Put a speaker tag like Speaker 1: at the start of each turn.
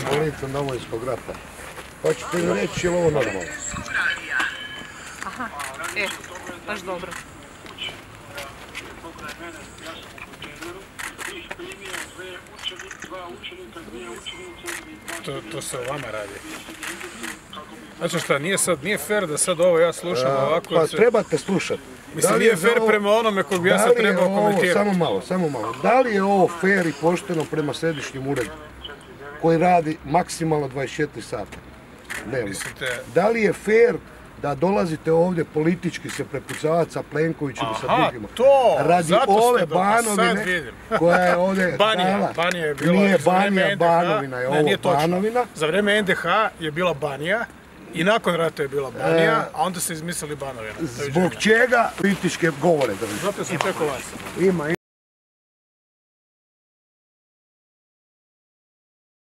Speaker 1: Invalidca Domovinskog rata. Hoćete mi reći je li ovo normalno?
Speaker 2: Aha, e, baš dobro.
Speaker 3: To, to se o vama radi. Znači šta, nije sad, nije fair da sad ovo ja slušam ovako.
Speaker 1: Pa trebate slušati.
Speaker 3: Mislim, nije fair prema onome kog bi ja
Speaker 1: Da
Speaker 3: sad
Speaker 1: li je
Speaker 3: trebao
Speaker 1: ovo-
Speaker 3: komentirati.
Speaker 1: Samo malo, samo malo. Da li je ovo fair i pošteno prema središnjem uredu koji radi maksimalno 24 sata dnevno?
Speaker 3: Mislite,
Speaker 1: Da li je fair da dolazite ovdje politički se prepucavati sa Plenkovićem i sa drugima?
Speaker 3: to,
Speaker 1: Radi
Speaker 3: zato
Speaker 1: ove Banovine koja je ovdje
Speaker 3: Banija,
Speaker 1: dala.
Speaker 3: Banija je bila
Speaker 1: Nije Banija,
Speaker 3: NDH,
Speaker 1: Banovina je
Speaker 3: ne,
Speaker 1: ovo
Speaker 3: nije točno.
Speaker 1: Banovina.
Speaker 3: Za vrijeme NDH je bila Banija i nakon rata je bila Banija, a onda se izmislili Banovina.
Speaker 1: Zbog čega političke govore držite?
Speaker 3: Zato sam čekao vas.
Speaker 1: Ima